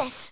this!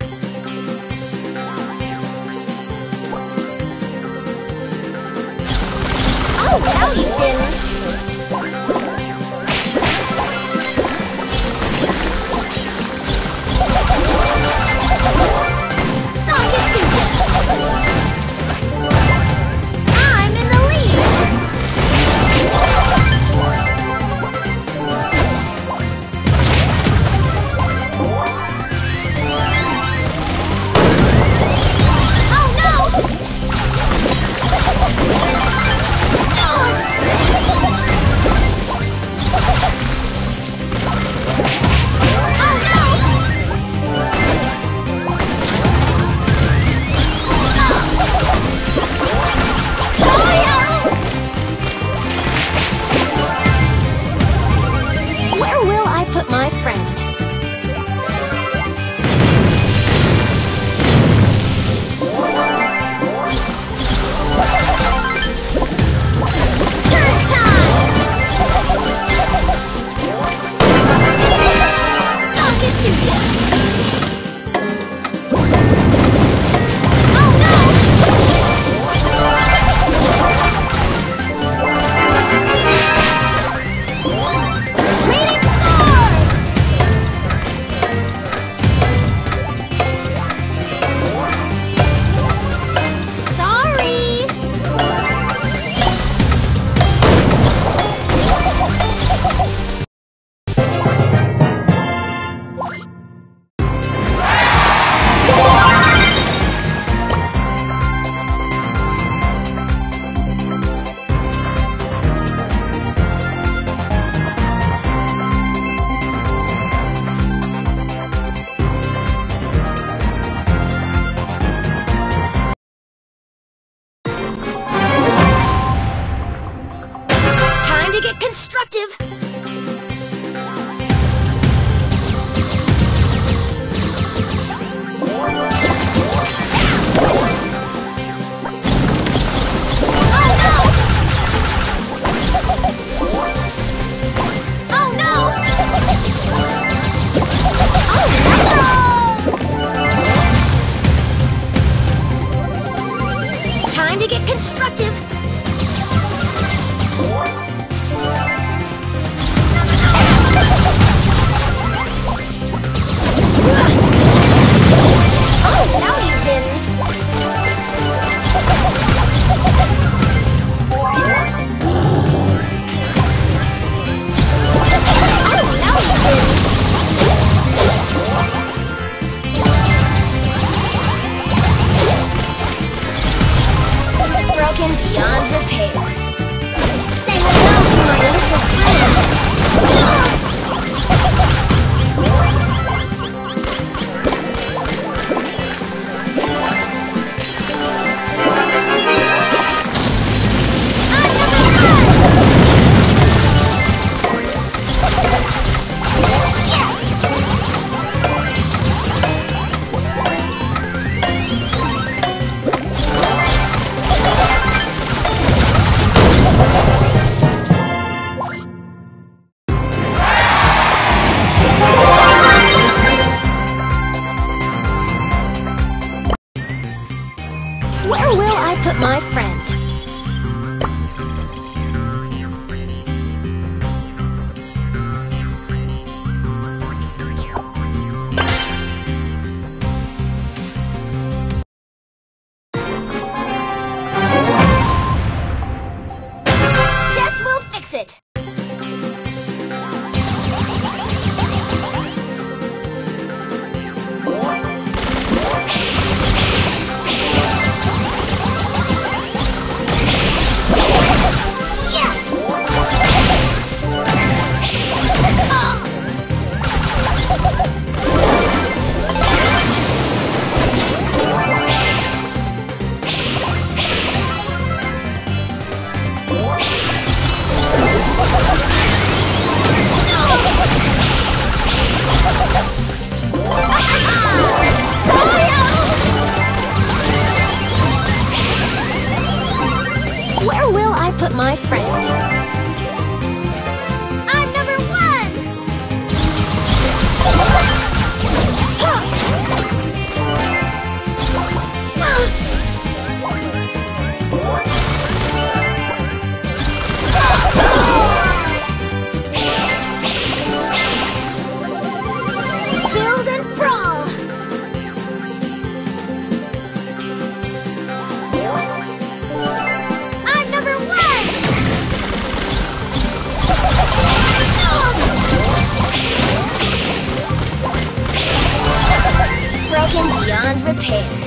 repaired.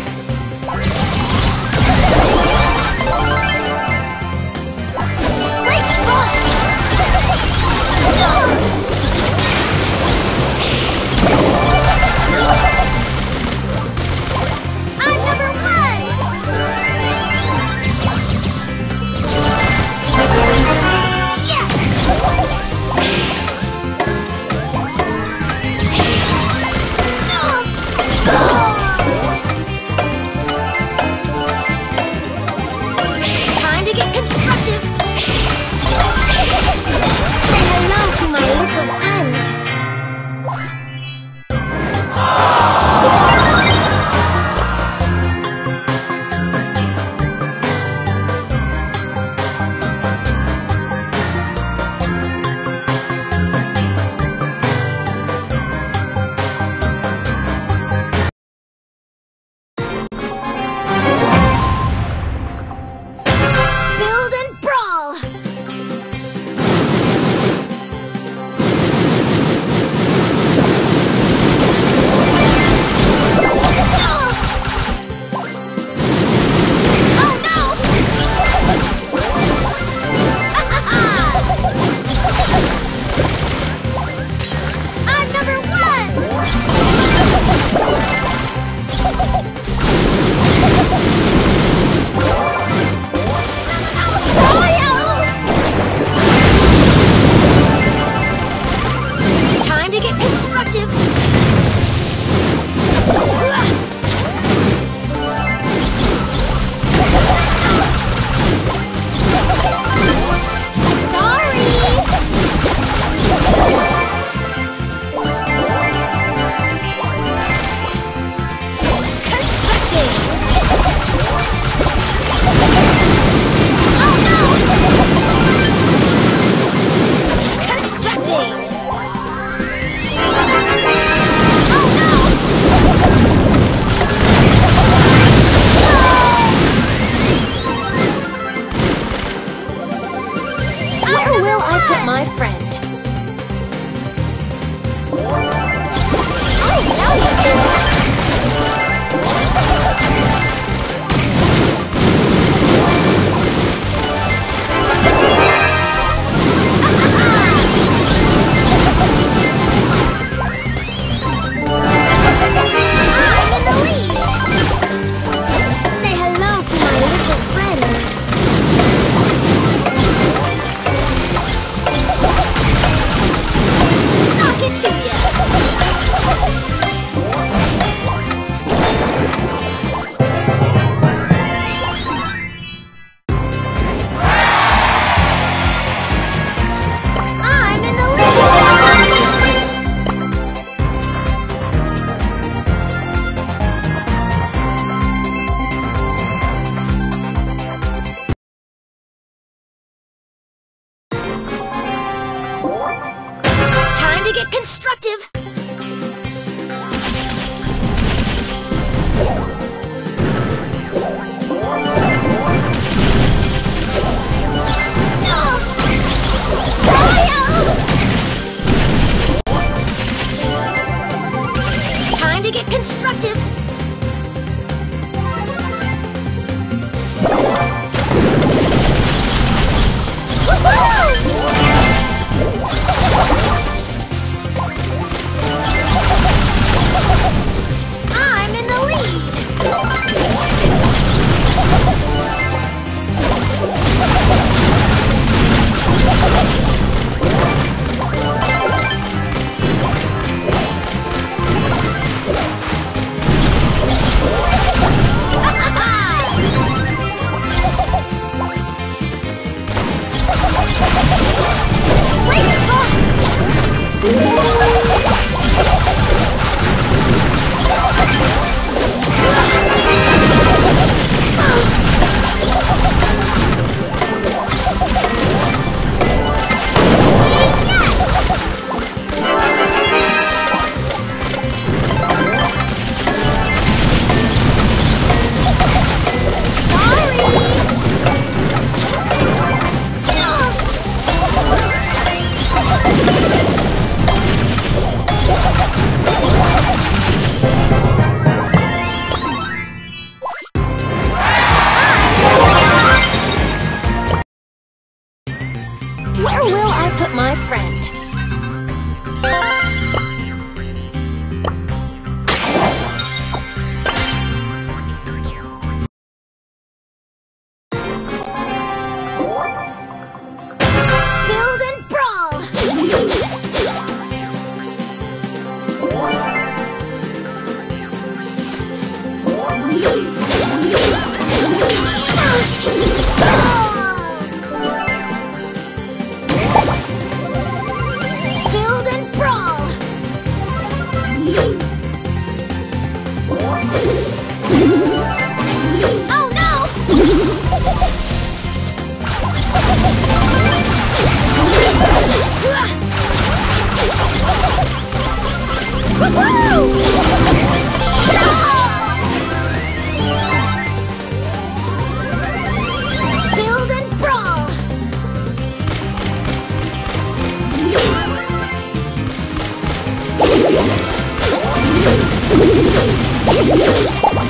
Great